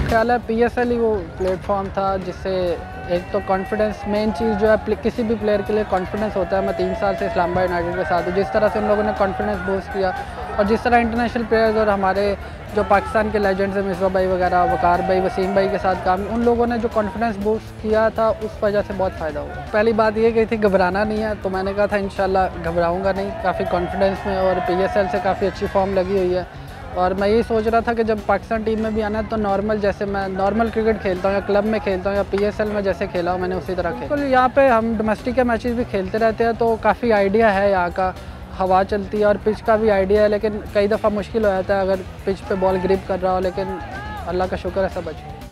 ख्याल है पीएसएल ही वो प्लेटफॉर्म था जिससे एक तो कॉन्फिडेंस मेन चीज़ जो है किसी भी प्लेयर के लिए कॉन्फिडेंस होता है। मैं तीन साल से इस्लामाबाद यूनाइटेड के साथ हूँ। जिस तरह से उन लोगों ने कॉन्फिडेंस बूस्ट किया और जिस तरह इंटरनेशनल प्लेयर्स और हमारे जो पाकिस्तान के लेजेंड्स हैं मिसबा भाई वगैरह, वकार भाई, वसीम भाई के साथ काम, उन लोगों ने जो कॉन्फिडेंस बूस्ट किया था, उस वजह से बहुत फ़ायदा हुआ। पहली बात ये कही थी, घबराना नहीं है तो मैंने कहा था इन घबराऊँगा नहीं। काफ़ी कॉन्फिडेंस में और पी से काफ़ी अच्छी फॉर्म लगी हुई है। और मैं यही सोच रहा था कि जब पाकिस्तान टीम में भी आना है तो नॉर्मल जैसे मैं नॉर्मल क्रिकेट खेलता हूँ या क्लब में खेलता हूँ या पीएसएल में जैसे खेला हूँ मैंने, उसी तरह खेला यहाँ पे हम डोमेस्टिक के मैचेस भी खेलते रहते हैं तो काफ़ी आइडिया है यहाँ का, हवा चलती है और पिच का भी आइडिया है, लेकिन कई दफ़ा मुश्किल हो जाता है अगर पिच पे बॉल ग्रिप कर रहा हो, लेकिन अल्लाह का शुक्र है सब अच्छा